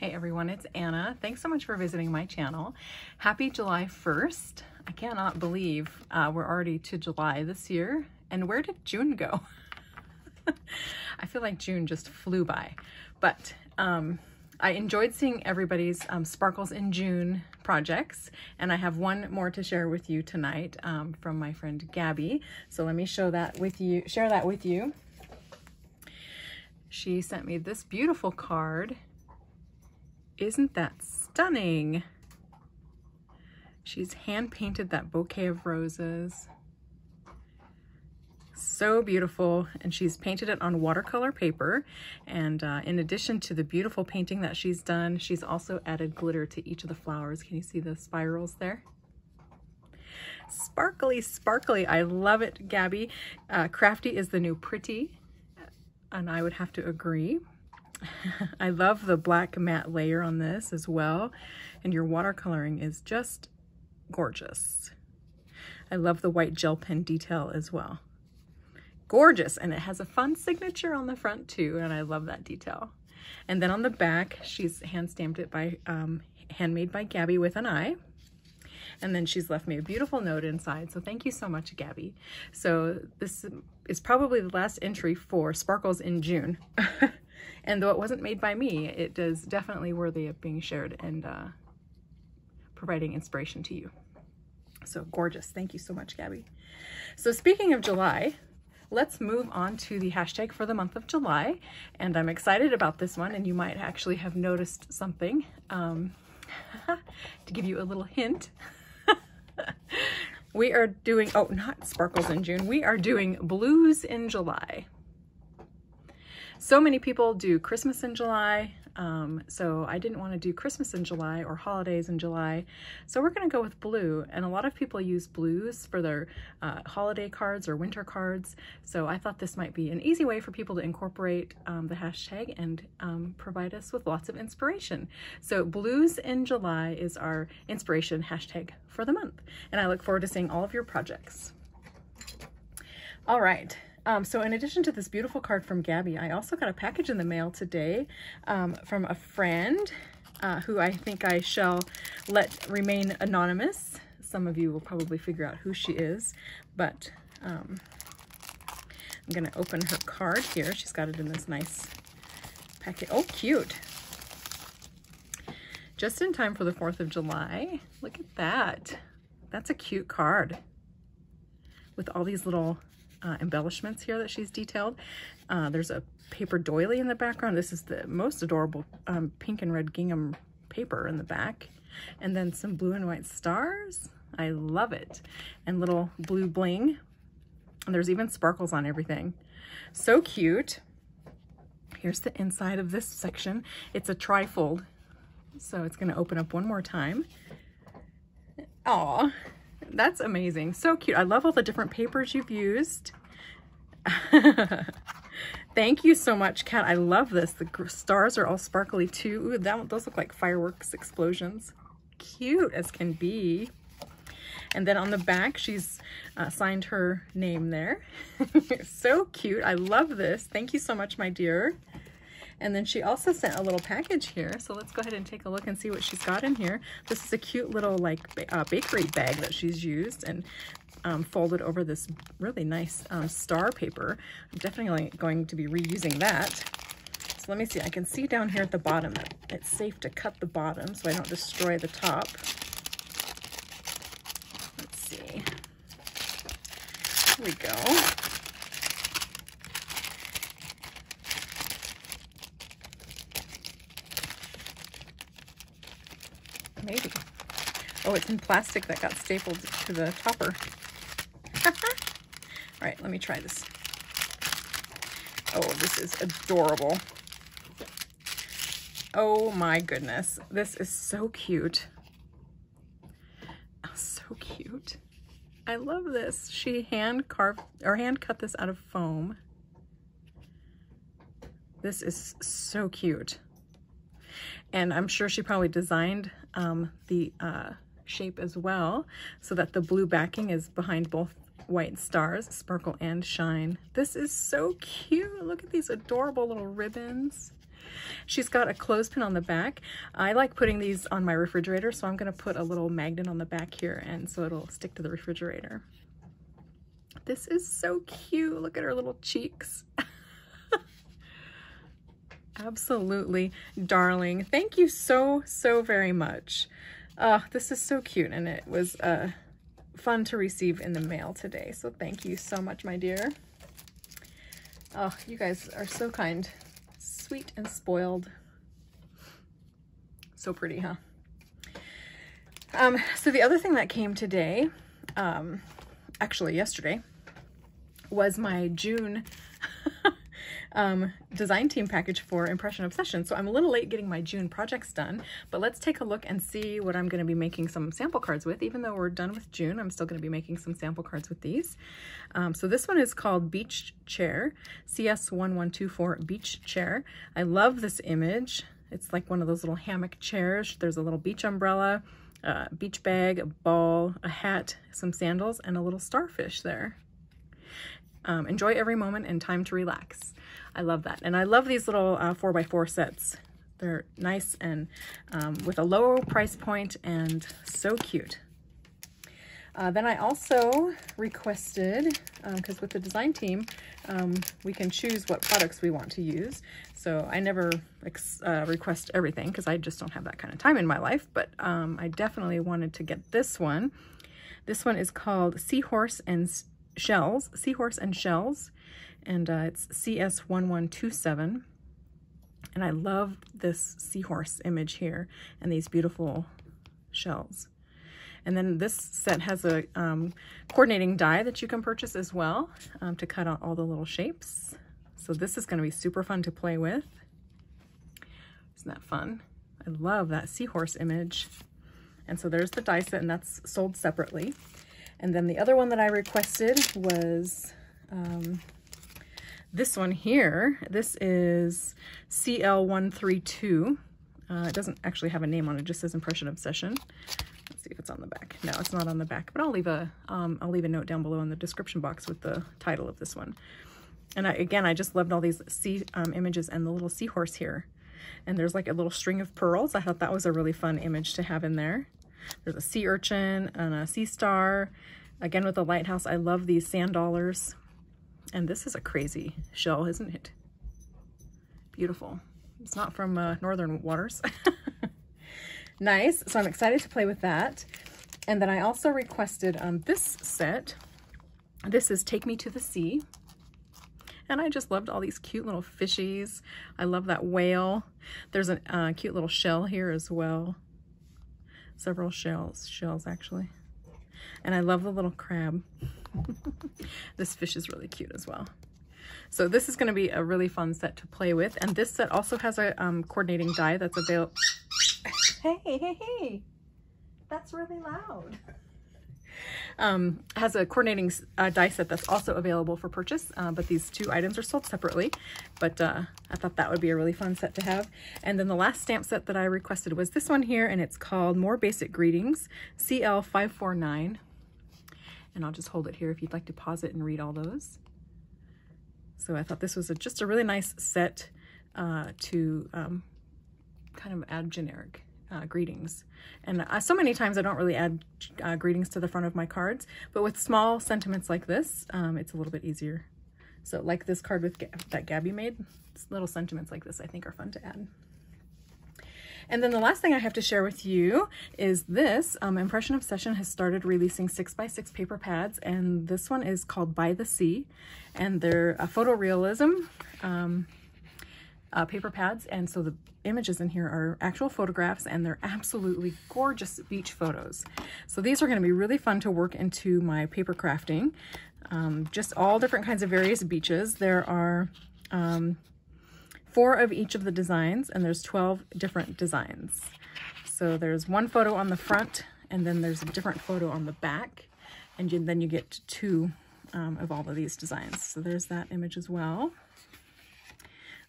Hey everyone, it's Anna. Thanks so much for visiting my channel. Happy July 1st. I cannot believe uh, we're already to July this year. And where did June go? I feel like June just flew by. But um, I enjoyed seeing everybody's um, Sparkles in June projects. And I have one more to share with you tonight um, from my friend Gabby. So let me show that with you, share that with you. She sent me this beautiful card isn't that stunning? She's hand painted that bouquet of roses. So beautiful. And she's painted it on watercolor paper. And uh, in addition to the beautiful painting that she's done, she's also added glitter to each of the flowers. Can you see the spirals there? Sparkly, sparkly. I love it, Gabby. Uh, crafty is the new pretty. And I would have to agree. I love the black matte layer on this as well. And your watercoloring is just gorgeous. I love the white gel pen detail as well. Gorgeous. And it has a fun signature on the front too. And I love that detail. And then on the back, she's hand stamped it by, um, handmade by Gabby with an eye. And then she's left me a beautiful note inside. So thank you so much, Gabby. So this is probably the last entry for Sparkles in June. And though it wasn't made by me, it is definitely worthy of being shared and uh, providing inspiration to you. So gorgeous. Thank you so much, Gabby. So speaking of July, let's move on to the hashtag for the month of July. And I'm excited about this one, and you might actually have noticed something. Um, to give you a little hint, we are doing, oh, not sparkles in June, we are doing blues in July. So many people do Christmas in July, um, so I didn't want to do Christmas in July or holidays in July. So we're going to go with blue. And a lot of people use blues for their uh, holiday cards or winter cards. So I thought this might be an easy way for people to incorporate um, the hashtag and um, provide us with lots of inspiration. So blues in July is our inspiration hashtag for the month. And I look forward to seeing all of your projects. All right. Um, so in addition to this beautiful card from Gabby, I also got a package in the mail today um, from a friend uh, who I think I shall let remain anonymous. Some of you will probably figure out who she is, but um, I'm going to open her card here. She's got it in this nice packet. Oh, cute. Just in time for the 4th of July. Look at that. That's a cute card with all these little uh, embellishments here that she's detailed. Uh, there's a paper doily in the background. This is the most adorable um, pink and red gingham paper in the back. And then some blue and white stars. I love it. And little blue bling. And there's even sparkles on everything. So cute. Here's the inside of this section. It's a trifold. So it's gonna open up one more time. Aw, that's amazing. So cute. I love all the different papers you've used. Thank you so much, Kat. I love this. The stars are all sparkly too. Ooh, that, those look like fireworks explosions. Cute as can be. And then on the back, she's uh, signed her name there. so cute. I love this. Thank you so much, my dear. And then she also sent a little package here. So let's go ahead and take a look and see what she's got in here. This is a cute little like uh, bakery bag that she's used and um, folded over this really nice um, star paper. I'm definitely going to be reusing that. So let me see, I can see down here at the bottom that it's safe to cut the bottom so I don't destroy the top. Let's see. Here we go. Maybe. Oh, it's in plastic that got stapled to the topper. All right, let me try this. Oh, this is adorable. Oh my goodness. This is so cute. Oh, so cute. I love this. She hand carved or hand cut this out of foam. This is so cute. And I'm sure she probably designed um, the uh, shape as well so that the blue backing is behind both white stars, sparkle and shine. This is so cute. Look at these adorable little ribbons. She's got a clothespin on the back. I like putting these on my refrigerator, so I'm gonna put a little magnet on the back here and so it'll stick to the refrigerator. This is so cute. Look at her little cheeks. Absolutely darling. Thank you so, so very much. Uh, this is so cute and it was uh, fun to receive in the mail today. So thank you so much, my dear. Oh, you guys are so kind. Sweet and spoiled. So pretty, huh? Um, so the other thing that came today, um, actually yesterday, was my June um, design team package for Impression Obsession. So I'm a little late getting my June projects done, but let's take a look and see what I'm going to be making some sample cards with. Even though we're done with June, I'm still going to be making some sample cards with these. Um, so this one is called Beach Chair, CS1124 Beach Chair. I love this image. It's like one of those little hammock chairs. There's a little beach umbrella, a beach bag, a ball, a hat, some sandals, and a little starfish there. Um, enjoy every moment and time to relax. I love that. And I love these little uh, 4x4 sets. They're nice and um, with a low price point and so cute. Uh, then I also requested, because um, with the design team, um, we can choose what products we want to use. So I never uh, request everything because I just don't have that kind of time in my life, but um, I definitely wanted to get this one. This one is called Seahorse and Shells, Seahorse and Shells and uh, it's CS1127. And I love this seahorse image here and these beautiful shells. And then this set has a um, coordinating die that you can purchase as well um, to cut out all the little shapes. So this is gonna be super fun to play with. Isn't that fun? I love that seahorse image. And so there's the die set and that's sold separately. And then the other one that I requested was um, this one here, this is CL132. Uh, it doesn't actually have a name on it, it just says Impression Obsession. Let's see if it's on the back. No, it's not on the back, but I'll leave a um, leave a note down below in the description box with the title of this one. And I, again, I just loved all these sea um, images and the little seahorse here. And there's like a little string of pearls. I thought that was a really fun image to have in there. There's a sea urchin and a sea star. Again, with the lighthouse, I love these sand dollars. And this is a crazy shell, isn't it? Beautiful. It's not from uh, Northern Waters. nice. So I'm excited to play with that. And then I also requested um, this set. This is Take Me to the Sea. And I just loved all these cute little fishies. I love that whale. There's a uh, cute little shell here as well. Several shells, shells actually. And I love the little crab. this fish is really cute as well. So this is going to be a really fun set to play with. And this set also has a um, coordinating die that's available. hey, hey, hey. That's really loud. Um, has a coordinating uh, die set that's also available for purchase, uh, but these two items are sold separately. But uh, I thought that would be a really fun set to have. And then the last stamp set that I requested was this one here, and it's called More Basic Greetings, CL549 and I'll just hold it here if you'd like to pause it and read all those. So I thought this was a, just a really nice set uh, to um, kind of add generic uh, greetings. And uh, so many times I don't really add uh, greetings to the front of my cards, but with small sentiments like this, um, it's a little bit easier. So like this card with that Gabby made, little sentiments like this I think are fun to add. And then the last thing I have to share with you is this. Um, Impression Obsession has started releasing 6x6 paper pads, and this one is called By the Sea, and they're a photorealism um, uh, paper pads, and so the images in here are actual photographs, and they're absolutely gorgeous beach photos. So these are going to be really fun to work into my paper crafting. Um, just all different kinds of various beaches. There are um, four of each of the designs and there's 12 different designs. So there's one photo on the front and then there's a different photo on the back and then you get two um, of all of these designs. So there's that image as well.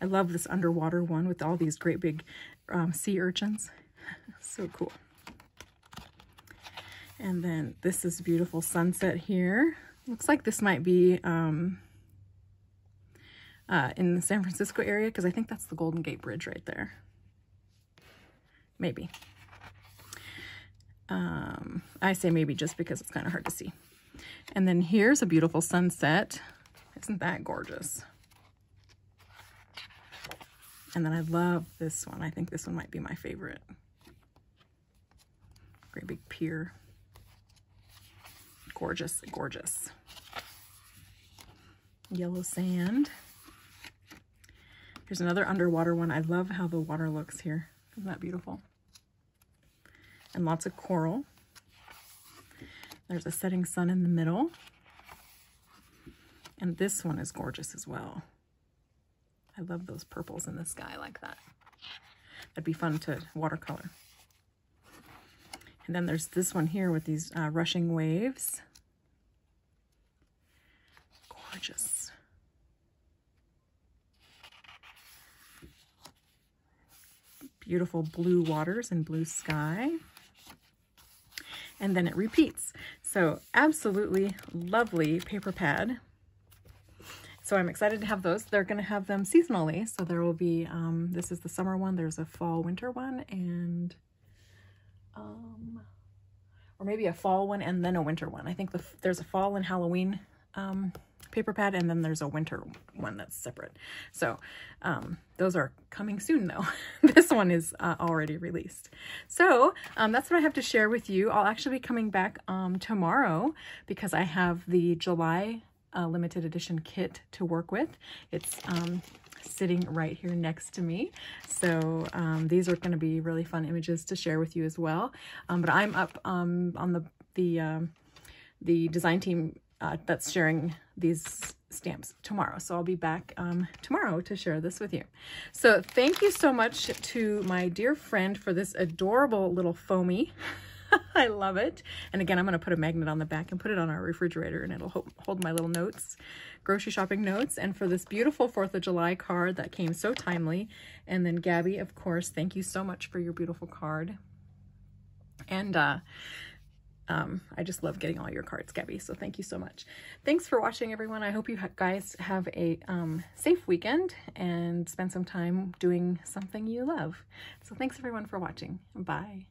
I love this underwater one with all these great big um, sea urchins. so cool. And then this is beautiful sunset here. Looks like this might be um, uh, in the San Francisco area because I think that's the Golden Gate Bridge right there. Maybe. Um, I say maybe just because it's kind of hard to see. And then here's a beautiful sunset. Isn't that gorgeous? And then I love this one. I think this one might be my favorite. Great big pier. Gorgeous, gorgeous. Yellow sand. Here's another underwater one. I love how the water looks here. Isn't that beautiful? And lots of coral. There's a setting sun in the middle. And this one is gorgeous as well. I love those purples in the sky like that. That'd be fun to watercolor. And then there's this one here with these uh, rushing waves. Gorgeous. Beautiful blue waters and blue sky. And then it repeats. So absolutely lovely paper pad. So I'm excited to have those. They're going to have them seasonally. So there will be, um, this is the summer one. There's a fall winter one and, um, or maybe a fall one and then a winter one. I think the, there's a fall and Halloween um, paper pad and then there's a winter one that's separate. So um, those are coming soon though. this one is uh, already released. So um, that's what I have to share with you. I'll actually be coming back um, tomorrow because I have the July a limited edition kit to work with. It's um, sitting right here next to me. So um, these are going to be really fun images to share with you as well. Um, but I'm up um, on the the um, the design team uh, that's sharing these stamps tomorrow. So I'll be back um, tomorrow to share this with you. So thank you so much to my dear friend for this adorable little foamy I love it. And again, I'm going to put a magnet on the back and put it on our refrigerator and it'll hold my little notes, grocery shopping notes. And for this beautiful 4th of July card that came so timely. And then Gabby, of course, thank you so much for your beautiful card. And uh, um, I just love getting all your cards, Gabby. So thank you so much. Thanks for watching, everyone. I hope you guys have a um, safe weekend and spend some time doing something you love. So thanks, everyone, for watching. Bye.